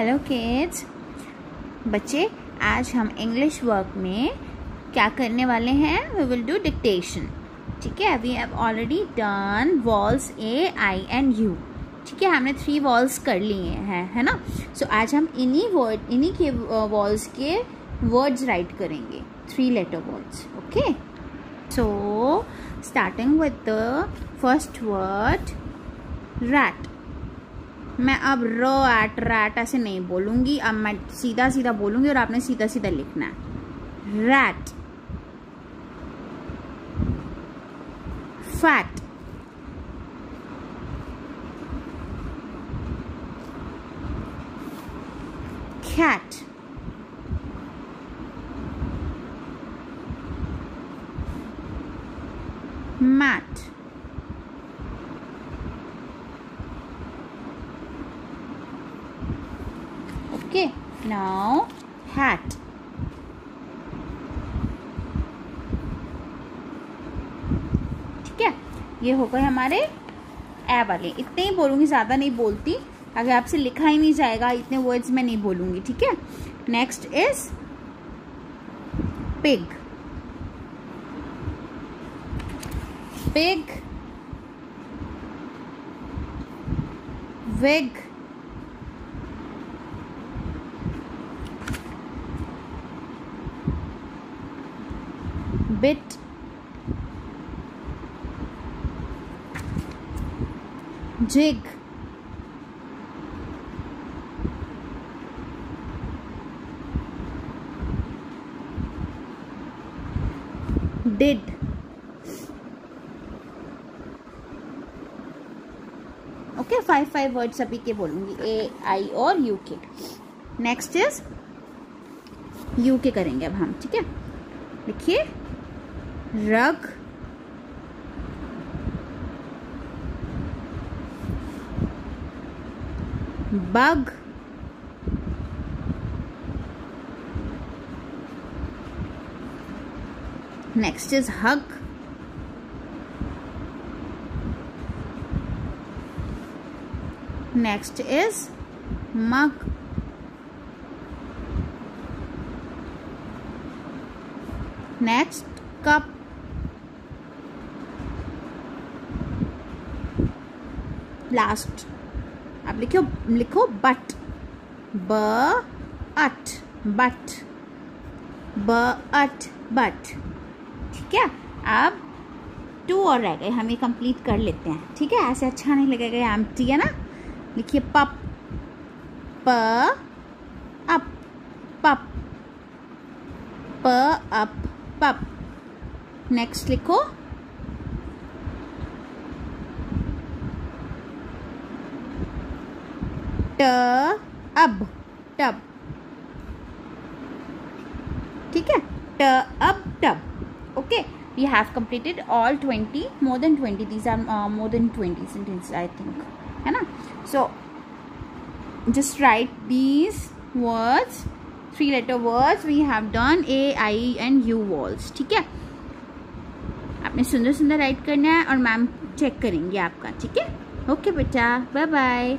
Hello kids बच्चे आज हम इंग्लिश वर्क में क्या करने वाले हैं? वी विल डू डिक्टेशन ठीक है? We have already done vowels A I and U ठीक है? हमने थ्री वॉल्स कर लिए हैं है ना? सो so, आज हम इन्हीं वर्ड इन्हीं के वॉल्स के वर्ड्स राइट करेंगे. Three letter words okay so starting with the first word rat मैं अब रो एट रैट ऐसे नहीं बोलूँगी। अब मैं सीधा सीधा बोलूँगी और आपने सीधा सीधा लिखना है। Rat fat cat. Mat. Okay, now hat. ठीक है? ये हो गए हमारे ए वाले। इतने ही बोलूँगी, ज़्यादा नहीं बोलती। अगर आपसे लिखा ही नहीं जाएगा, इतने वर्ड्स में नहीं बोलूँगी, ठीक है? Next is pig pig wig bit. Jig. Did. Okay five five word सभी के बोलूँगी. ए आई और यू के नेक्स्ट इज़ यू के करेंगे अब हम, ठीक है? लिखिए rug bug. Next is hug next is mug next cup last अब लिखो लिखो बट ब अट बट ब अट बट ठीक है? अब टू और रह गए, हम ये कंप्लीट कर लेते हैं। ठीक है? ऐसे अच्छा नहीं लगेगा एम टी है ना? लिखिए पप प अप पप प अप पप नेक्स्ट लिखो ट, अब, टब। ठीक है? ट, अब, tub. Okay? We have completed all twenty more than twenty these are more than twenty sentence I think है ना? So just write these words three letter words we have done A I and U vowels ठीक है? आपने सुंदर सुंदर right करना है और मैम चेक करेंगे आपका। ठीक है? ओके बेटा। Bye bye